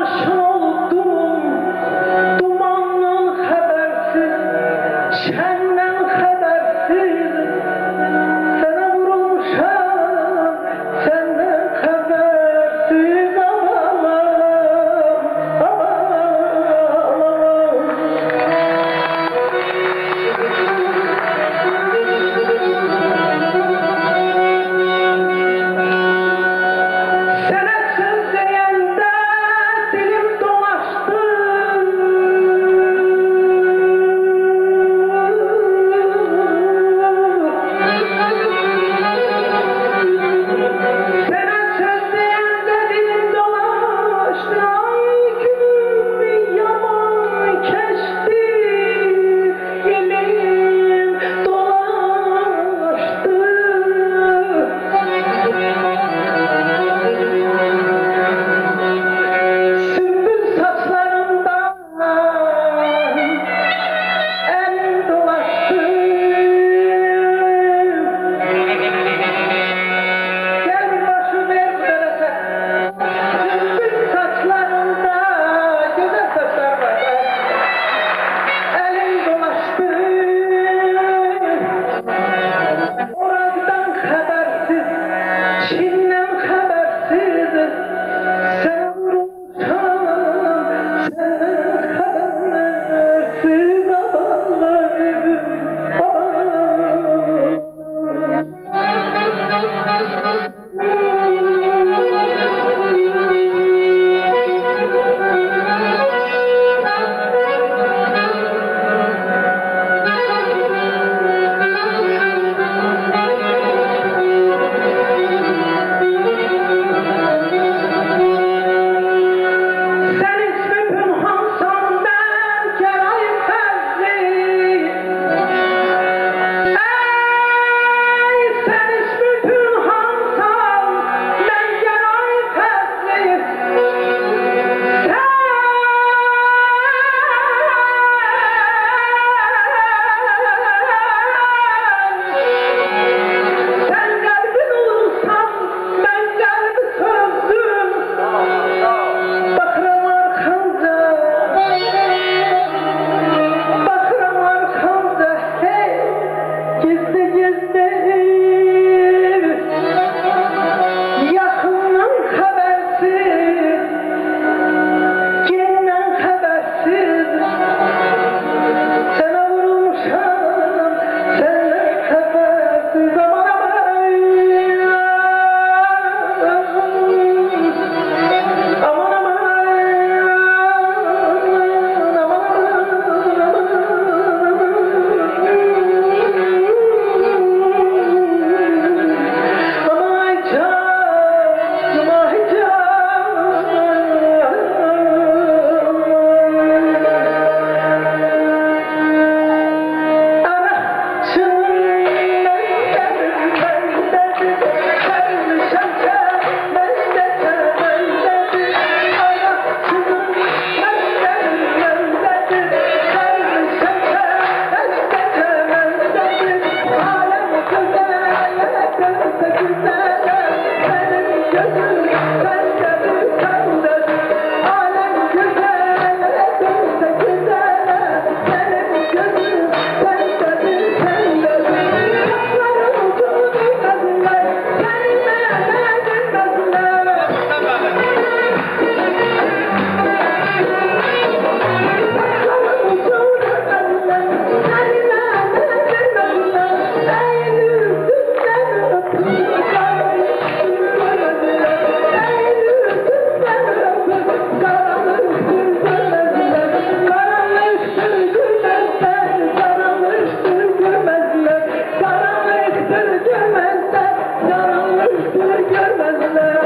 National Allah